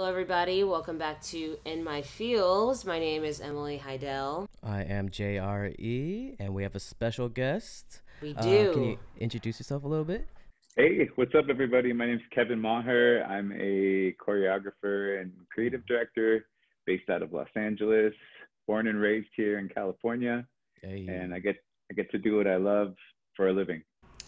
Hello, everybody. Welcome back to In My Feels. My name is Emily Haydel. I am JRE, and we have a special guest. We Uh, do. can you introduce yourself a little bit? Hey, what's up, everybody? My name is Kevin Maher. I'm a choreographer and creative director based out of Los Angeles, born and raised here in California, Hey, and I get I get to do what I love for a living.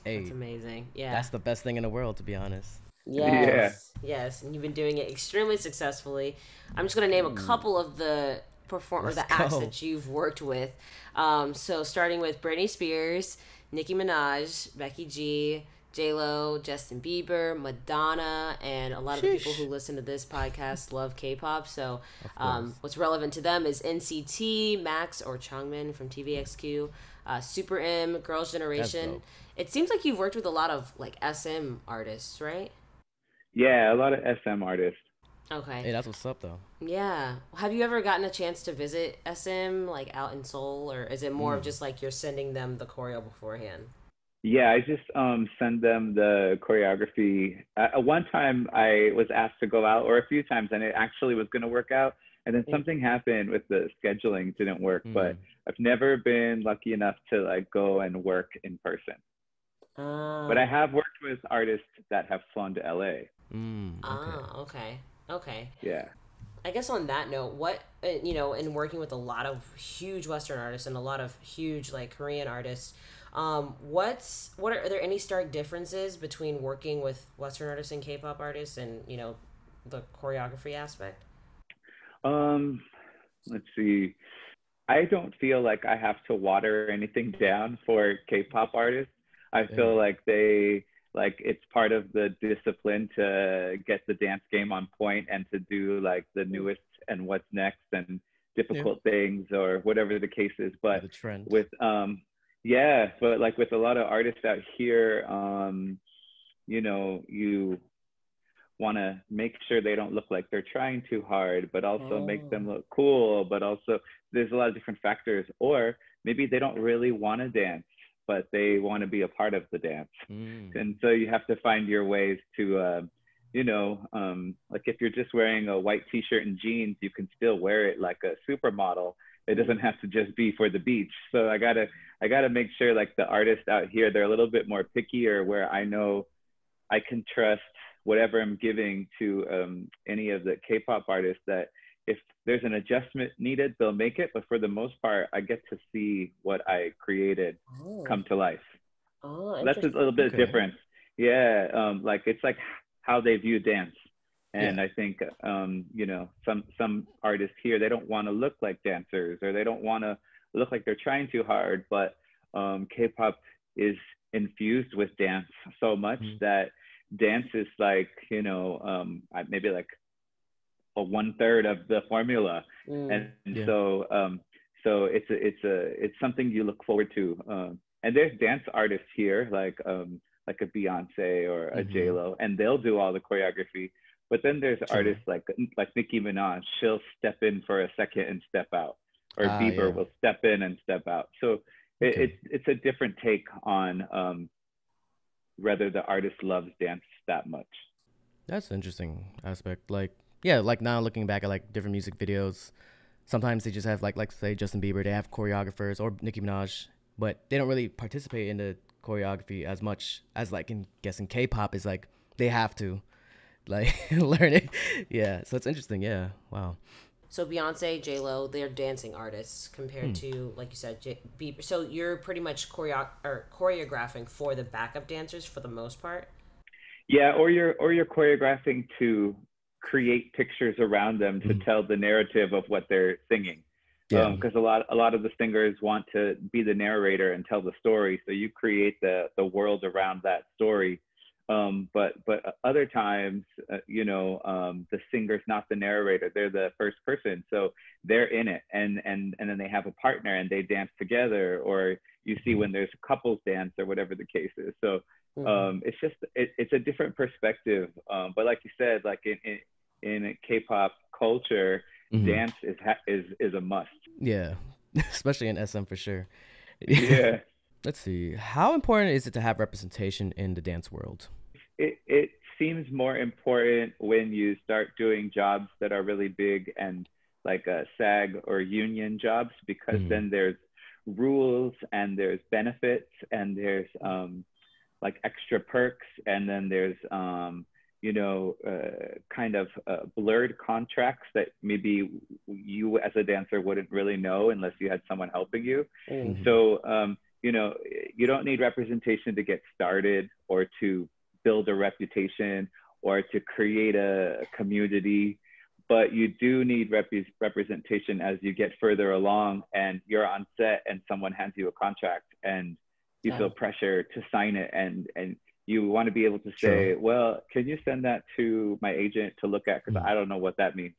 hey, That's amazing. Yeah. that's the best thing in the world, to be honest. Yes. Yes. And you've been doing it extremely successfully. I'm just going to name a couple of the perform or the acts go. that you've worked with. Um, so starting with Britney Spears, Nicki Minaj, Becky G, J Lo, Justin Bieber, Madonna, and a lot of the people who listen to this podcast love K-pop. So um, what's relevant to them is NCT, Max or Changmin from TVXQ, uh, Super M, Girls' Generation. It seems like you've worked with a lot of like SM artists, right? Yeah, a lot of SM artists. Okay. Hey, that's what's up, though. Yeah. Have you ever gotten a chance to visit SM like out in Seoul or is it more of just like you're sending them the choreo beforehand? Yeah, I just um, send them the choreography. Uh, one time I was asked to go out, or a few times, and it actually was going to work out. And then Mm. something happened with the scheduling, didn't work. But Mm. I've never been lucky enough to like go and work in person. Ah. But I have worked with artists that have flown to LA. Mm, okay. Ah, okay. Okay. Yeah. I guess on that note, what uh, you know, in working with a lot of huge Western artists and a lot of huge like Korean artists, um, what's what are, are there any stark differences between working with Western artists and K-pop artists and you know the choreography aspect? Um, let's see. I don't feel like I have to water anything down for K-pop artists. I feel Yeah. like they like it's part of the discipline to get the dance game on point and to do like the newest and what's next and difficult things or whatever the case is. But the trend. with um yeah but like with a lot of artists out here um you know you want to make sure they don't look like they're trying too hard but also make them look cool but also there's a lot of different factors or maybe they don't really want to dance but they want to be a part of the dance. Mm. and so you have to find your ways to uh, you know um, like if you're just wearing a white t-shirt and jeans you can still wear it like a supermodel. It doesn't have to just be for the beach. So i gotta i gotta make sure like the artists out here they're a little bit more pickier where i know i can trust whatever i'm giving to um, any of the k-pop artists that if there's an adjustment needed they'll make it but for the most part i get to see what i created come to life. Oh, that's a little bit Okay. different yeah um like it's like how they view dance. And i think um you know some some artists here they don't want to look like dancers or they don't want to look like they're trying too hard but um k-pop is infused with dance so much Mhm. that dance is like you know um maybe like a one third of the formula Mm. and Yeah. so um so it's a it's a it's something you look forward to um and there's dance artists here like um like a beyonce or a Mhm. j lo and they'll do all the choreography but then there's True. artists like like nicki minaj she'll step in for a second and step out or Ah, bieber yeah. will step in and step out so it, Okay. it's it's a different take on um whether the artist loves dance that much That's an interesting aspect. Like, yeah, like now looking back at like different music videos, sometimes they just have like, like say Justin Bieber, they have choreographers or Nicki Minaj, but they don't really participate in the choreography as much as like in guessing K-pop is like they have to, like learn it. Yeah, so it's interesting. Yeah, wow. So Beyonce, J Lo, they're dancing artists compared Hmm. to, like you said, J- Bieber. So you're pretty much choreo- or choreographing for the backup dancers for the most part. Yeah, or you're or you're choreographing to create pictures around them to Mhm. tell the narrative of what they're singing. Yeah. Because a lot a lot of the singers want to be the narrator and tell the story, so you create the the world around that story. Um, but but other times, uh, you know, um, the singer's not the narrator; they're the first person, so they're in it, and and and then they have a partner and they dance together, or you see when there's a couples dance or whatever the case is. So Mm-hmm. um, it's just it, it's a different perspective. Um, but like you said, like in in, in K-pop culture, Mhm. dance is ha- is is a must. Yeah, especially in SM for sure. Yeah, Let's see. How important is it to have representation in the dance world? it it seems more important when you start doing jobs that are really big and like a SAG or union jobs because mm-hmm. then there's rules and there's benefits and there's um, like extra perks and then there's um, you know uh, kind of uh, blurred contracts that maybe you as a dancer wouldn't really know unless you had someone helping you mm-hmm. so um, you know you don't need representation to get started or to build a reputation or to create a community but you do need rep- representation as you get further along and you're on set and someone hands you a contract and you yeah. feel pressure to sign it and and you want to be able to say sure. well can you send that to my agent to look at because mm. i don't know what that means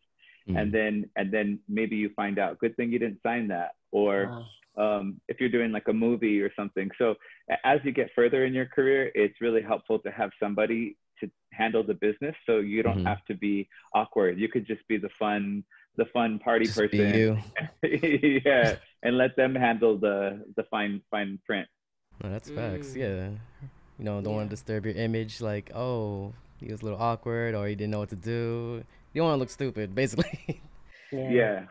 mm. and then and then maybe you find out good thing you didn't sign that or um, if you're doing like a movie or something so as you get further in your career it's really helpful to have somebody to handle the business so you don't mm-hmm. have to be awkward you could just be the fun the fun party just person yeah and let them handle the the fine fine print no, that's mm. facts yeah you know don't yeah. want to disturb your image like oh he was a little awkward or he didn't know what to do you don't want to look stupid basically yeah. yeah.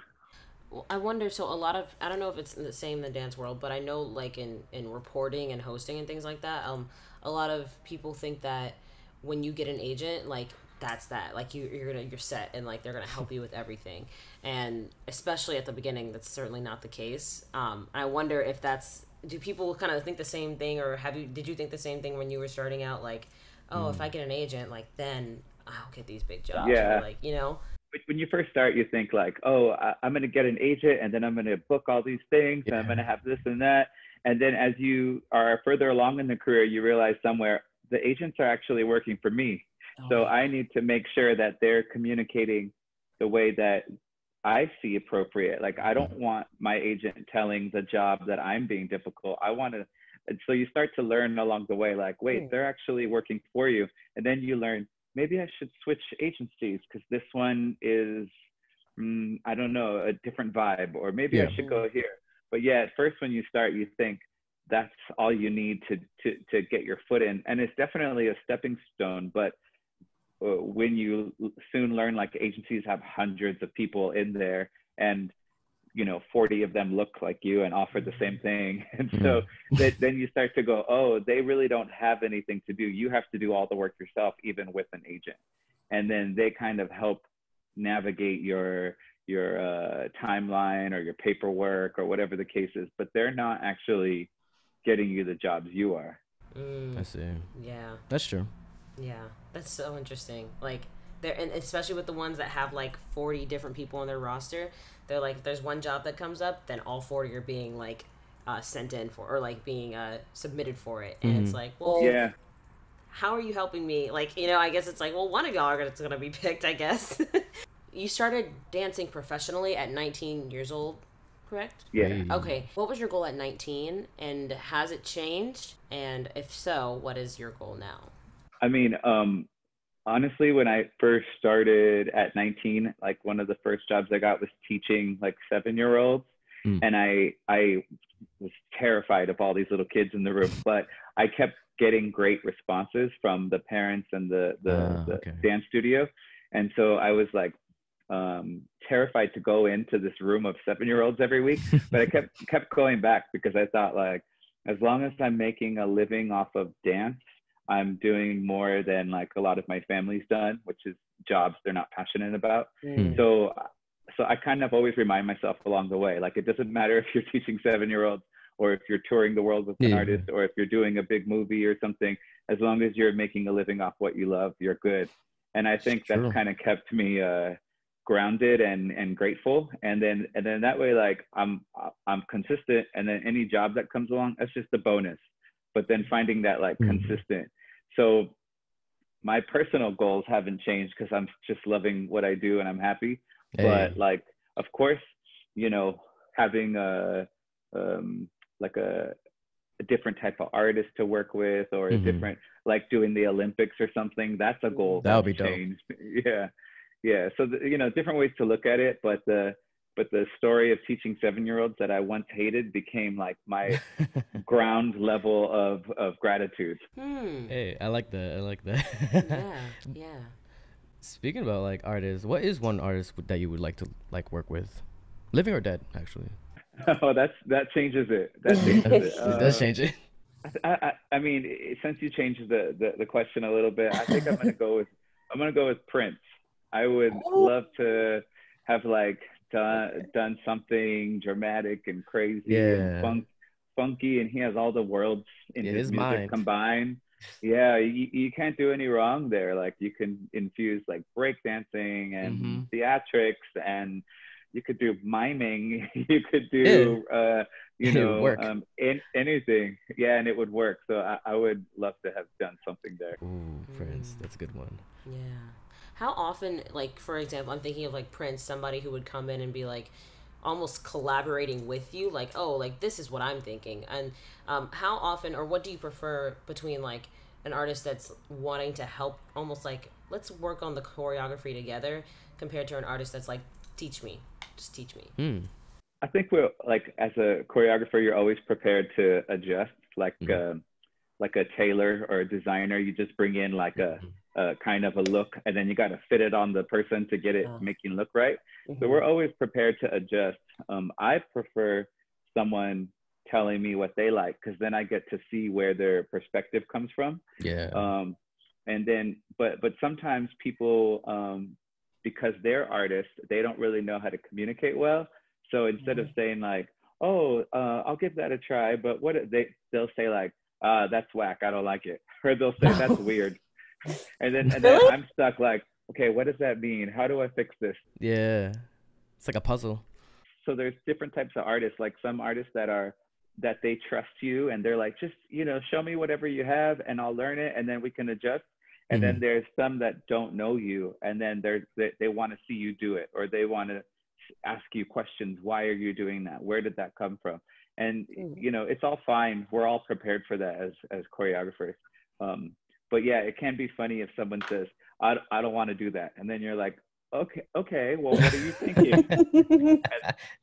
I wonder. So a lot of I don't know if it's the same in the dance world, but I know like in in reporting and hosting and things like that. Um, a lot of people think that when you get an agent, like that's that. Like you, you're gonna you're set, and like they're gonna help you with everything. And especially at the beginning, that's certainly not the case. Um, I wonder if that's do people kind of think the same thing, or have you did you think the same thing when you were starting out? Like, oh, mm. if I get an agent, like then I'll get these big jobs. Yeah. Or, like you know. When you first start, you think like, oh, I, am gonna get an agent, and then I'm gonna book all these things, yeah. and I'm gonna have this and that. And then as you are further along in the career, you realize somewhere, the agents are actually working for me. Oh. So I need to make sure that they're communicating the way that I see appropriate. Like I don't mm-hmm. want my agent telling the job that I'm being difficult. I want to and so you start to learn along the way like wait, they're actually working for you. And then you learn maybe I should switch agencies because this one is mm, I don't know, a different vibe or maybe yeah. I should go here. But yeah, at first when you start you think that's all you need to, to, to get your foot in. And it's definitely a stepping stone. But when you soon learn, like agencies have hundreds of people in there and you know 40 of them look like you and offer the same thing and so mm-hmm. that, then you start to go oh they really don't have anything to do you have to do all the work yourself even with an agent and then they kind of help navigate your your uh, timeline or your paperwork or whatever the case is but they're not actually getting you the jobs you are. Mm, I see. Yeah. That's true. Yeah, that's so interesting. Like there, and especially with the ones that have like forty different people on their roster, they're like, if there's one job that comes up, then all forty are being like uh, sent in for or like being uh, submitted for it, and mm-hmm. it's like, well, yeah. How are you helping me? Like, you know, I guess it's like, well, one of y'all are gonna, gonna be picked, I guess. you started dancing professionally at 19 years old correct? Yeah. Okay. What was your goal at 19 and has it changed? And if so, what is your goal now? I mean, um, honestly, when I first started at 19, like one of the first jobs I got was teaching like seven year olds. Mm. And I, I was terrified of all these little kids in the room, but I kept getting great responses from the parents and the, the, uh, the okay. dance studio. And so I was like, um, terrified to go into this room of seven year olds every week, but I kept kept going back because I thought like as long as I'm making a living off of dance, I'm doing more than like a lot of my family's done, which is jobs they're not passionate about. Mm. So so I kind of always remind myself along the way, like it doesn't matter if you're teaching seven year olds or if you're touring the world with an yeah. artist or if you're doing a big movie or something, as long as you're making a living off what you love, you're good. And I think that's kind of kept me uh, grounded and and grateful and then and then that way like i'm i'm consistent and then any job that comes along that's just a bonus but then finding that like mm-hmm. consistent so my personal goals haven't changed because i'm just loving what i do and i'm happy hey. but like of course you know having a um like a a different type of artist to work with or mm-hmm. a different like doing the olympics or something that's a goal that would be changed. dope yeah yeah so the, you know different ways to look at it but the but the story of teaching seven year olds that I once hated became like my ground level of, of gratitude. Hmm. hey, I like that. I like that. Yeah. Yeah. Speaking about like artists, what is one artist that you would like to like work with, living or dead, actually? oh, that's that changes it. That changes it. it does Uh, change it. I, I, I mean, since you changed the, the, the question a little bit, I think I'm gonna go with I'm gonna go with Prince. I would love to have like done done something dramatic and crazy Yeah. and funk, funky, and he has all the worlds in In his, his music mind. combined. Yeah, you, you can't do any wrong there. Like you can infuse like breakdancing and Mhm. theatrics and you could do miming. You could do, uh, you know, work. um, in, anything. Yeah, and it would work. So I, I would love to have done something there. Ooh, Prince, that's a good one. Yeah. How often, like, for example, I'm thinking of like Prince, somebody who would come in and be like almost collaborating with you, like, oh, like this is what I'm thinking. And um, how often, or what do you prefer between like an artist that's wanting to help, almost like, let's work on the choreography together, compared to an artist that's like, teach me, just teach me. Hmm. I think we're like as a choreographer, you're always prepared to adjust, like Mhm. um, like a tailor or a designer. You just bring in like a, a kind of a look, and then you got to fit it on the person to get it Yeah. making look right. So we're always prepared to adjust. Um, I prefer someone telling me what they like because then I get to see where their perspective comes from. Yeah. Um, and then, but but sometimes people, um, because they're artists, they don't really know how to communicate well. So instead of saying like, "Oh, uh, I'll give that a try," but what they they'll say like, "Uh, that's whack. I don't like it," or they'll say that's weird. And then and then Really? I'm stuck like, okay, what does that mean? How do I fix this? yeah. It's like a puzzle. so there's different types of artists like some artists that are that they trust you and they're like just you know show me whatever you have and i'll learn it and then we can adjust and then there's some that don't know you and then there's they, they want to see you do it or they want to ask you questions why are you doing that where did that come from and Mm. you know it's all fine we're all prepared for that as as choreographers um, but yeah it can be funny if someone says i, I don't want to do that and then you're like okay okay well what are you thinking and,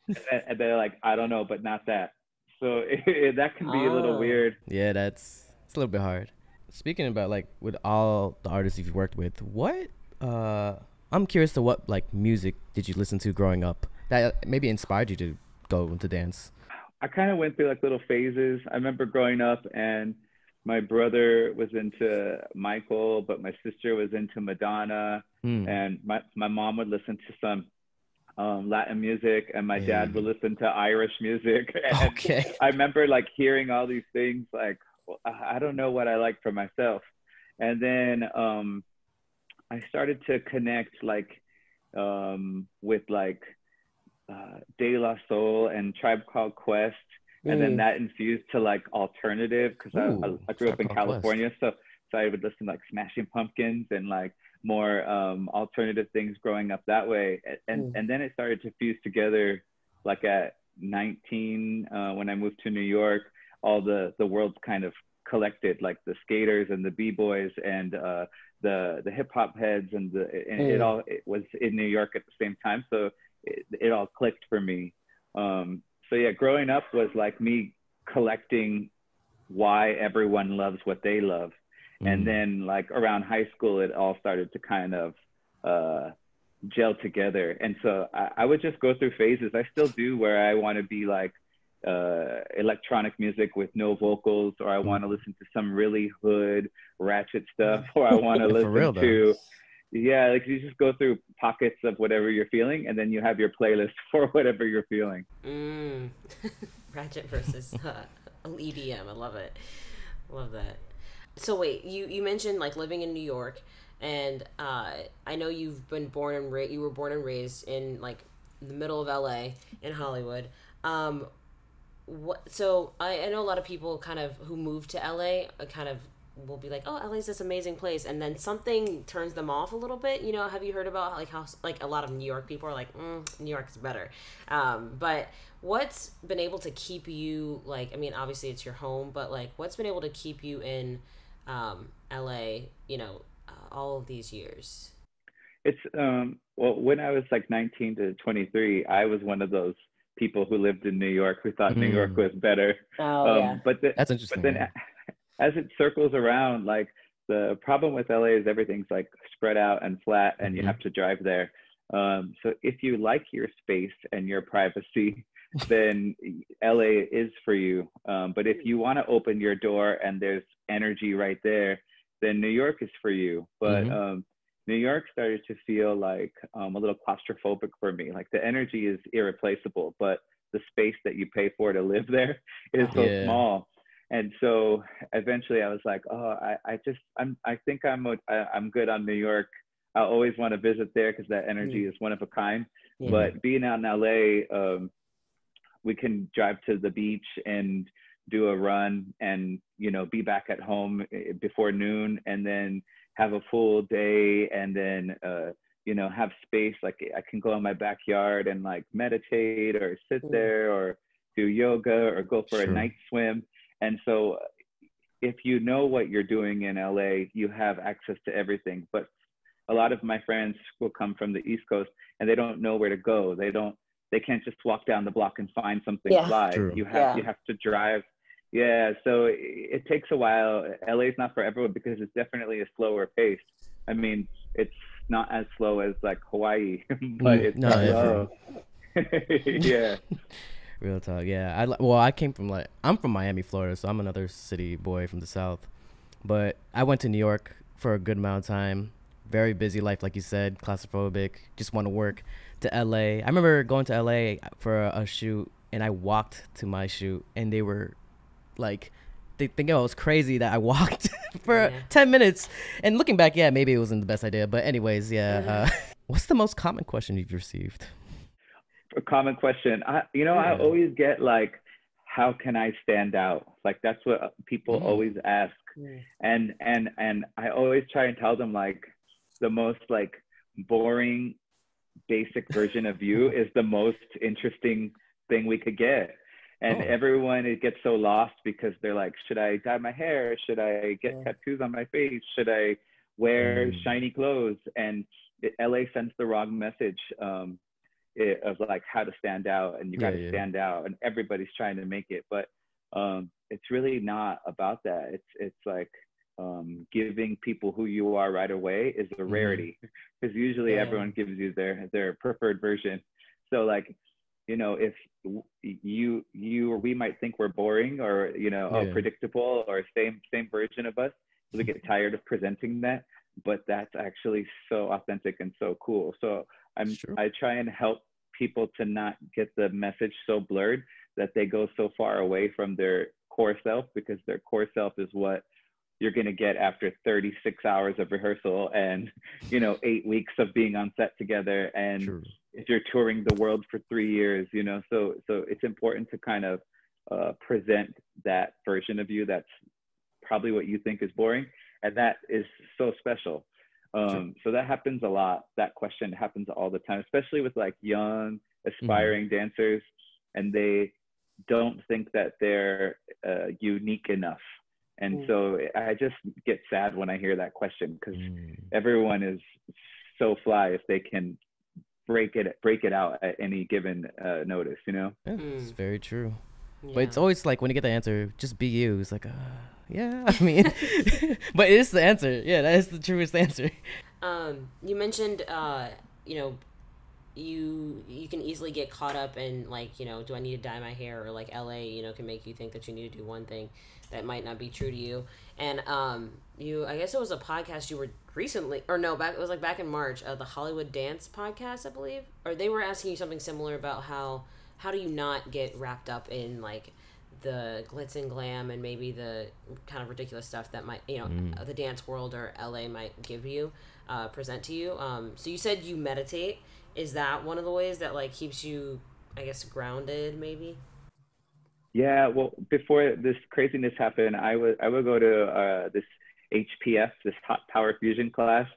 then- and they're like, I don't know, but not that. So that can be a little Oh. weird. Yeah, that's it's a little bit hard. Speaking about like with all the artists you've worked with, what uh I'm curious to what like music did you listen to growing up that maybe inspired you to go into dance? I kind of went through like little phases. I remember growing up and my brother was into Michael, but my sister was into Madonna, Hmm. and my, my mom would listen to some um, Latin music, and my dad would listen to Irish music. And Okay. I remember like hearing all these things, like well, I I don't know what I like for myself, and then um, I started to connect like um, with like uh, De La Soul and Tribe Called Quest, and then Mm. that infused to like alternative because I, I, I grew up in California, so so I would listen to like Smashing Pumpkins and like more um, alternative things growing up that way, and and, Mm. and then it started to fuse together like at 19 uh, when I moved to New York, all the the worlds kind of collected, like the skaters and the b boys and uh, the the hip hop heads, and the and it Mm. all it was in New York at the same time, so it, it all clicked for me. Um, so yeah, growing up was like me collecting why everyone loves what they love, and Mm. then like around high school, it all started to kind of uh, gel together. And so I, I would just go through phases. I still do where I want to be like uh, electronic music with no vocals, or I want to listen to some really hood ratchet stuff, or I want to listen real, to yeah, like you just go through pockets of whatever you're feeling, and then you have your playlist for whatever you're feeling. Mm. Ratchet versus uh, EDM. I love it. Love that. So wait, you you mentioned like living in New York, and uh, I know you've been born and ra- you were born and raised in like the middle of LA in Hollywood. Um, what? So I, I know a lot of people kind of who move to LA uh, kind of will be like, oh, LA's this amazing place, and then something turns them off a little bit. You know, have you heard about like how like a lot of New York people are like, mm, New York is better, um, but what's been able to keep you like? I mean, obviously it's your home, but like, what's been able to keep you in um, LA? You know, uh, all of these years. it's um well when I was like 19 to 23, I was one of those people who lived in New York who thought mm. New York hmm. was better. Oh um, yeah. But the, that's interesting. But then as it circles around, like the problem with LA is everything's like spread out and flat, and mm-hmm. you have to drive there. Um, so if you like your space and your privacy, then LA is for you. Um, but if you want to open your door and there's energy right there, then New York is for you. But mm-hmm. um, New York started to feel like um, a little claustrophobic for me. Like the energy is irreplaceable, but the space that you pay for to live there is so yeah. small. And so eventually I was like, oh, I, I just, I'm, I think I'm, a, I, I'm good on New York. I always want to visit there because that energy mm. is one of a kind. But being out in LA, um, we can drive to the beach and do a run and you know be back at home eh, before noon and then have a full day and then uh, you know have space like i can go in my backyard and like meditate or sit mm. there or do yoga or go for sure. a night swim and so if you know what you're doing in la you have access to everything but a lot of my friends will come from the east coast and they don't know where to go they don't they can't just walk down the block and find something yeah. live. True. You have yeah. you have to drive. Yeah, so it, it takes a while. LA is not for everyone because it's definitely a slower pace. I mean, it's not as slow as like Hawaii, but mm, it's no, slow. yeah. Real talk. Yeah. I well, I came from like I'm from Miami, Florida, so I'm another city boy from the south. But I went to New York for a good amount of time. Very busy life, like you said, claustrophobic. Just want to work to LA. I remember going to LA for a, a shoot, and I walked to my shoot, and they were like, they think I was crazy that I walked for yeah. 10 minutes. And looking back, yeah, maybe it wasn't the best idea. But, anyways, yeah. Uh, what's the most common question you've received? A common question. I, you know. I always get like, how can I stand out? Like that's what people mm. always ask. And and and I always try and tell them like the most like boring basic version of you is the most interesting thing we could get. And oh. everyone it gets so lost because they're like, should I dye my hair? Should I get yeah. tattoos on my face? Should I wear mm. shiny clothes? And LA sends the wrong message um, it, of like how to stand out, and you got to yeah, stand out, and everybody's trying to make it, but um, it's really not about that. It's it's like um, giving people who you are right away is a mm-hmm. rarity because usually yeah. everyone gives you their their preferred version. So like, you know, if you you or we might think we're boring or you know yeah. oh, predictable or same same version of us, we get tired of presenting that. But that's actually so authentic and so cool. So I'm sure. I try and help people to not get the message so blurred that they go so far away from their core self because their core self is what you're going to get after 36 hours of rehearsal and you know eight weeks of being on set together and sure. if you're touring the world for three years you know so so it's important to kind of uh, present that version of you that's probably what you think is boring and that is so special um, sure. so that happens a lot that question happens all the time especially with like young aspiring mm-hmm. dancers and they don't think that they're uh, unique enough and mm. so I just get sad when I hear that question because mm. everyone is so fly if they can break it break it out at any given uh, notice, you know. Yeah, mm. It's very true. Yeah. But it's always like when you get the answer, just be you. It's like, uh, yeah, I mean, but it is the answer. Yeah, that is the truest answer. Um, you mentioned, uh, you know, you you can easily get caught up in like, you know, do I need to dye my hair or like LA, you know, can make you think that you need to do one thing that might not be true to you. And um, you, I guess it was a podcast you were recently, or no, back it was like back in March, uh, the Hollywood Dance podcast, I believe, or they were asking you something similar about how how do you not get wrapped up in like the glitz and glam and maybe the kind of ridiculous stuff that might you know mm. the dance world or LA might give you, uh, present to you. Um, so you said you meditate. Is that one of the ways that like keeps you, I guess, grounded? Maybe. Yeah, well, before this craziness happened, I would I would go to uh, this HPF, this hot power fusion class,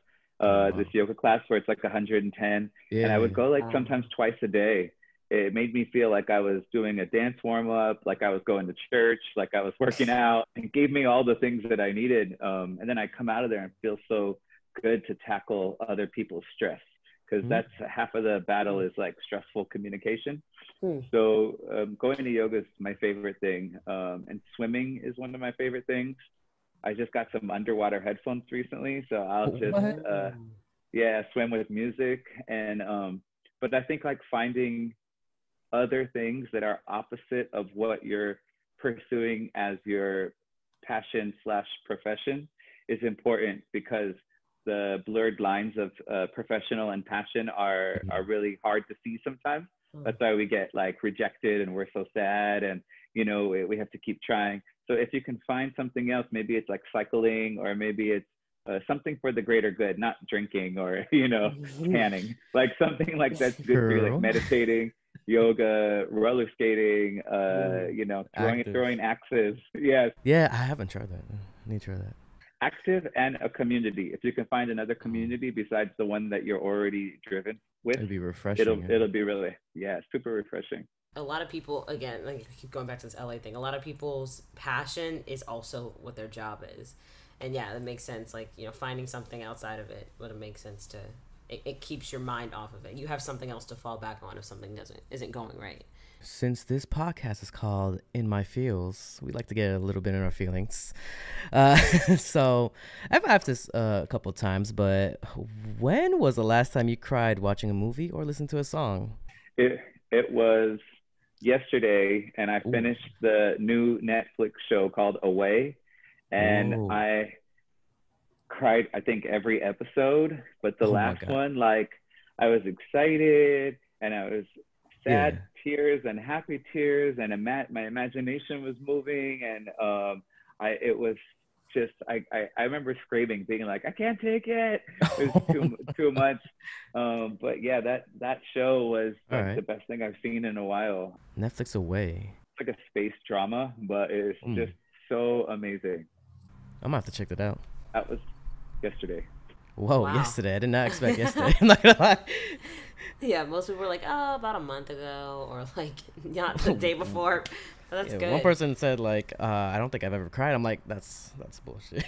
uh, wow. this yoga class where it's like 110, yeah. and I would go like sometimes twice a day. It made me feel like I was doing a dance warm up, like I was going to church, like I was working out, and gave me all the things that I needed. Um, and then I come out of there and feel so good to tackle other people's stress because mm-hmm. that's half of the battle is like stressful communication. Mm. So um, going to yoga is my favorite thing, um, and swimming is one of my favorite things. I just got some underwater headphones recently, so I'll just uh, yeah swim with music and um, but I think like finding other things that are opposite of what you're pursuing as your passion slash profession is important because the blurred lines of uh, professional and passion are mm-hmm. are really hard to see sometimes. Mm. That's why we get like rejected and we're so sad and you know we, we have to keep trying. So if you can find something else, maybe it's like cycling or maybe it's uh, something for the greater good, not drinking or you know mm-hmm. tanning, like something like that's good for you, like meditating, yoga, roller skating, uh, you know, throwing throwing axes. Yes. Yeah, I haven't tried that. I need to try that active and a community. If you can find another community besides the one that you're already driven with, it'll be refreshing. It'll yeah. it'll be really yeah, super refreshing. A lot of people again, like I keep going back to this LA thing. A lot of people's passion is also what their job is, and yeah, that makes sense. Like you know, finding something outside of it would make sense to. It, it keeps your mind off of it. You have something else to fall back on if something doesn't isn't going right. Since this podcast is called In My Feels, we like to get a little bit in our feelings. Uh, so I've asked this uh, a couple times, but when was the last time you cried watching a movie or listened to a song? It, it was yesterday, and I finished Ooh. the new Netflix show called Away, and Ooh. I cried, I think, every episode, but the oh last one, like, I was excited and I was sad yeah. tears and happy tears and ima- my imagination was moving and um i it was just I, I i remember screaming being like i can't take it. It was too too much. Um but yeah that that show was like, right. the best thing i've seen in a while. Netflix away. It's like a space drama but it's mm. just so amazing. I'm gonna have to check that out. That was yesterday Whoa, wow. yesterday. I did not expect yesterday. I'm not gonna lie. Yeah, most people were like, oh, about a month ago, or like not the day before. But that's yeah, good. One person said like, uh, I don't think I've ever cried. I'm like, that's that's bullshit.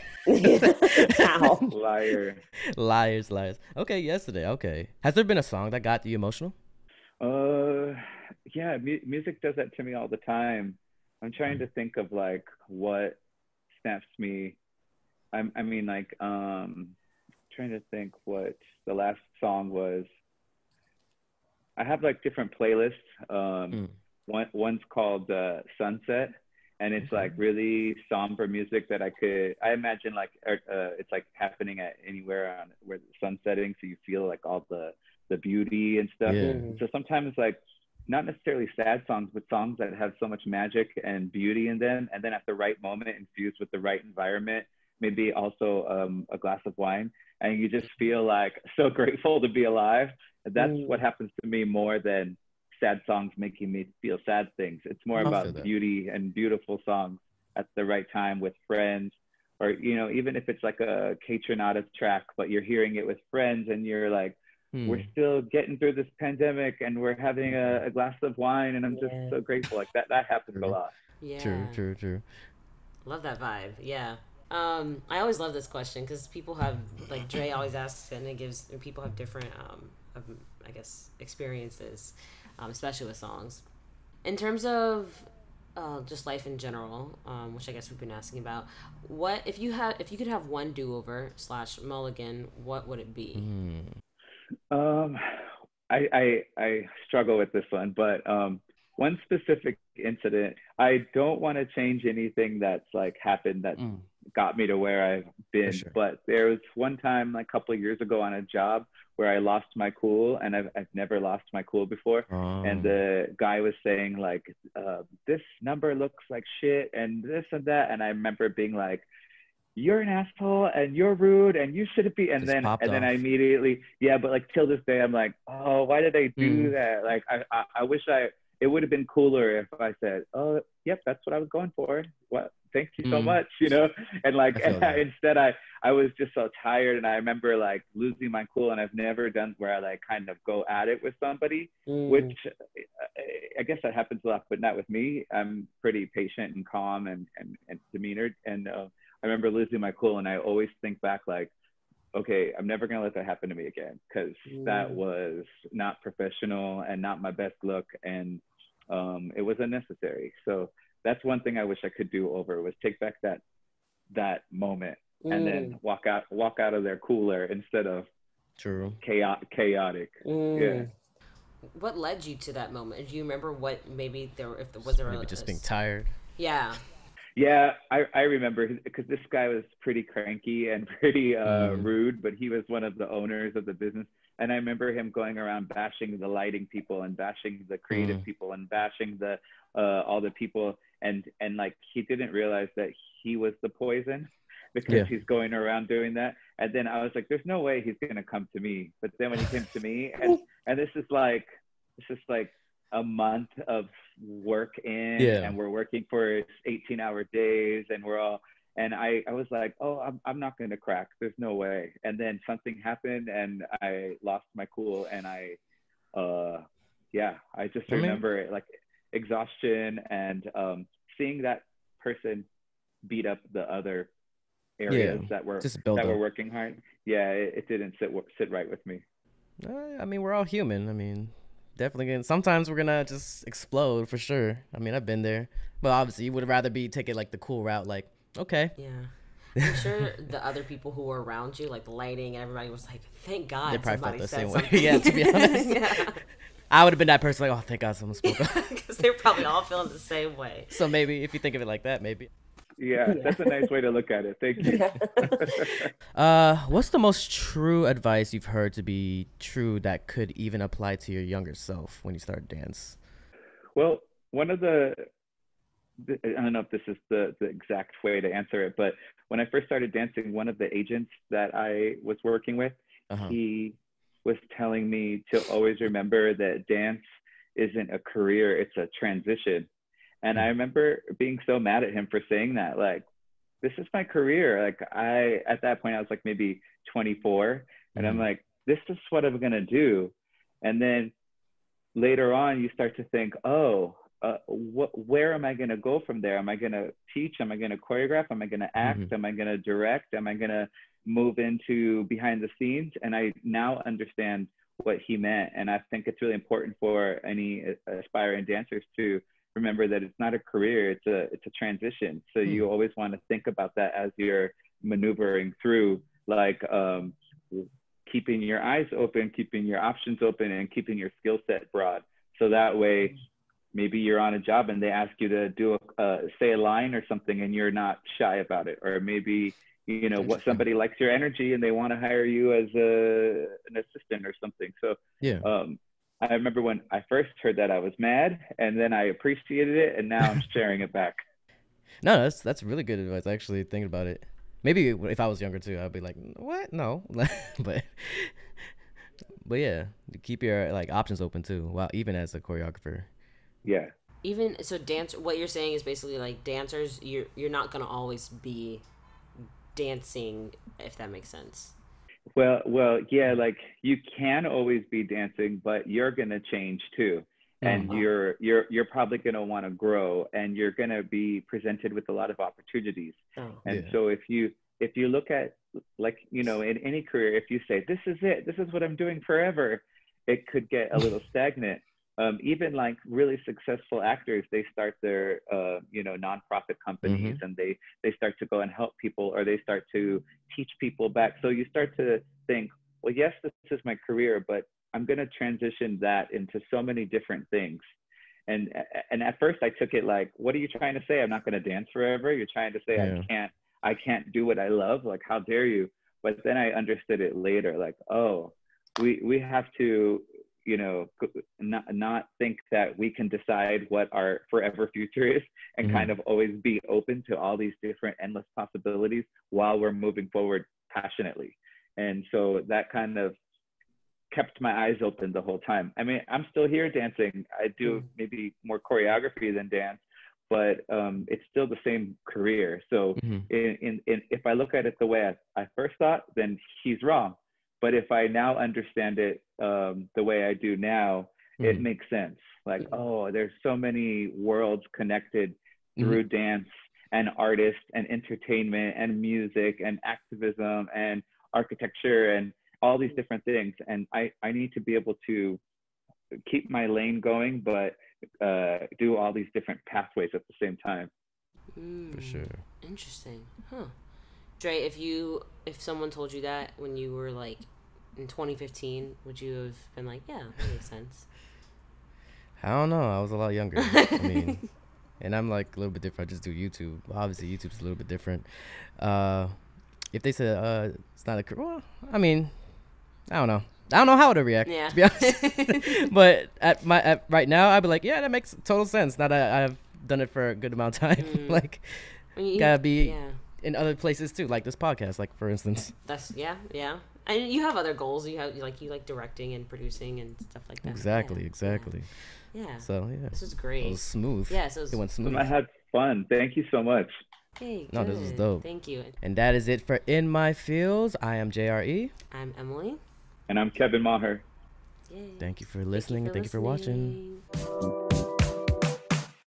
Liar. Liars, liars. Okay, yesterday. Okay. Has there been a song that got you emotional? Uh, yeah, mu- music does that to me all the time. I'm trying to think of like what snaps me. I'm, I mean, like, um, trying to think what the last song was. I have like different playlists. Um, mm. One one's called uh, Sunset, and it's like really somber music that I could. I imagine like uh, it's like happening at anywhere on where the sun's setting, so you feel like all the the beauty and stuff. Yeah. So sometimes like not necessarily sad songs, but songs that have so much magic and beauty in them, and then at the right moment, infused with the right environment, maybe also um, a glass of wine, and you just feel like so grateful to be alive. And that's mm. what happens to me more than sad songs making me feel sad things. It's more I'll about beauty and beautiful songs at the right time with friends, or you know, even if it's like a Kaytranada track, but you're hearing it with friends and you're like, mm. we're still getting through this pandemic and we're having a, a glass of wine, and I'm just so grateful. Like that, that happens true. a lot. Yeah. True, true, true. Love that vibe. Yeah. Um, I always love this question because people have like Dre always asks it and it gives and people have different um, I guess experiences, um, especially with songs. In terms of uh, just life in general, um, which I guess we've been asking about, what if you had if you could have one do over slash mulligan, what would it be? Mm. Um, I, I I struggle with this one, but um, one specific incident, I don't want to change anything that's like happened that mm got me to where I've been. Sure. But there was one time like a couple of years ago on a job where I lost my cool and I've, I've never lost my cool before. Oh. And the guy was saying like, uh, this number looks like shit and this and that. And I remember being like, you're an asshole and you're rude and you shouldn't be. And Just then, and off. then I immediately, yeah, but like till this day, I'm like, oh, why did I do mm. that? Like, I, I, I wish I, it would have been cooler if I said, oh, yep, that's what I was going for. What, thank you so mm. much, you know? And like, and I, instead I, I was just so tired. And I remember like losing my cool and I've never done where I like kind of go at it with somebody, mm. which I guess that happens a lot, but not with me. I'm pretty patient and calm and, and, and demeanored. And uh, I remember losing my cool and I always think back like, okay, I'm never gonna let that happen to me again because mm. that was not professional and not my best look, and um, it was unnecessary. So that's one thing I wish I could do over was take back that that moment mm. and then mm. walk out walk out of there cooler instead of true chaotic chaotic. Mm. Yeah. What led you to that moment? Do you remember what maybe there if there was there maybe just being tired? Yeah. Yeah, I, I remember because this guy was pretty cranky and pretty uh, mm. rude, but he was one of the owners of the business. And I remember him going around bashing the lighting people and bashing the creative mm. people and bashing the uh, all the people. And and like he didn't realize that he was the poison because yeah. he's going around doing that. And then I was like, there's no way he's gonna come to me. But then when he came to me, and and this is like this is like a month of work in yeah. and we're working for 18 hour days and we're all and I, I was like oh I'm, I'm not going to crack there's no way and then something happened and i lost my cool and i uh yeah i just I remember mean, like exhaustion and um seeing that person beat up the other areas yeah, that were that up. were working hard yeah it, it didn't sit sit right with me uh, i mean we're all human i mean definitely gonna. Sometimes we're gonna just explode for sure. I mean, I've been there, but obviously, you would rather be take it like the cool route. Like, okay, yeah. I'm sure the other people who were around you, like the lighting and everybody, was like, "Thank God." They probably felt the same something. way. yeah, to be honest. yeah. I would have been that person, like, "Oh, thank God someone spoke up," because they're probably all feeling the same way. So maybe if you think of it like that, maybe. Yeah, that's a nice way to look at it. Thank you. uh, what's the most true advice you've heard to be true that could even apply to your younger self when you start dance? Well, one of the I don't know if this is the, the exact way to answer it, but when I first started dancing, one of the agents that I was working with, uh-huh. he was telling me to always remember that dance isn't a career, it's a transition. And I mm. remember being so mad at him for saying that. Like, this is my career. Like, I, at that point, I was like maybe 24. And I'm mm. like, this is what I'm going to do. And then later on, you start to think, oh, uh, what, where am I going to go from there? Am I going to teach? Am I going to choreograph? Am I going to act? Mm-hmm. Am I going to direct? Am I going to move into behind the scenes? And I now understand what he meant. And I think it's really important for any aspiring dancers to remember that it's not a career it's a it's a transition so mm. you always want to think about that as you're maneuvering through like um, keeping your eyes open keeping your options open and keeping your skill set broad so that way maybe you're on a job and they ask you to do a uh, say a line or something and you're not shy about it or maybe you know what somebody likes your energy and they want to hire you as a an assistant or something so yeah um, I remember when I first heard that I was mad, and then I appreciated it, and now I'm sharing it back. No, that's that's really good advice. Actually, thinking about it, maybe if I was younger too, I'd be like, "What? No," but but yeah, keep your like options open too. Well, even as a choreographer. Yeah. Even so, dance. What you're saying is basically like dancers. You're you're not gonna always be dancing, if that makes sense. Well, well, yeah, like you can always be dancing, but you're gonna change too. And uh-huh. you're you're you're probably gonna want to grow and you're gonna be presented with a lot of opportunities. Oh, and yeah. so if you if you look at like, you know, in any career, if you say, This is it, this is what I'm doing forever, it could get a little stagnant um, even like really successful actors, they start their uh, you know nonprofit companies mm-hmm. and they they start to go and help people or they start to teach people back. So you start to think, well, yes, this is my career, but I'm going to transition that into so many different things. And and at first I took it like, what are you trying to say? I'm not going to dance forever. You're trying to say yeah. I can't I can't do what I love. Like how dare you? But then I understood it later. Like oh, we we have to you know not not think that we can decide what our forever future is and mm-hmm. kind of always be open to all these different endless possibilities while we're moving forward passionately and so that kind of kept my eyes open the whole time i mean i'm still here dancing i do mm-hmm. maybe more choreography than dance but um, it's still the same career so mm-hmm. in, in, in, if i look at it the way I, I first thought then he's wrong but if I now understand it um, the way I do now, mm. it makes sense. Like, oh, there's so many worlds connected through mm. dance and artists and entertainment and music and activism and architecture and all these different things. And I, I need to be able to keep my lane going, but uh, do all these different pathways at the same time. Mm, For sure. Interesting. Huh. Dre, if you if someone told you that when you were like in 2015, would you have been like, yeah, that makes sense? I don't know. I was a lot younger. I mean, and I'm like a little bit different. I just do YouTube. Obviously, YouTube's a little bit different. Uh, if they said uh, it's not a career, well, I mean, I don't know. I don't know how to react. Yeah. To be honest, but at my at right now, I'd be like, yeah, that makes total sense. Now that I've done it for a good amount of time, Mm. like I mean, gotta be Yeah. In other places too, like this podcast, like for instance. That's yeah, yeah. And you have other goals. You have like you like directing and producing and stuff like that. Exactly, Yeah, exactly. Yeah. yeah. So yeah, This was it great. was smooth. Yeah, so it was, It went smooth. I had fun. Thank you so much. hey, No, this was dope. Thank you. And that is it for In My Feels. I am JRE. I'm Emily. And I'm Kevin Maher. Yay. Thank you for listening and thank you for watching. listening.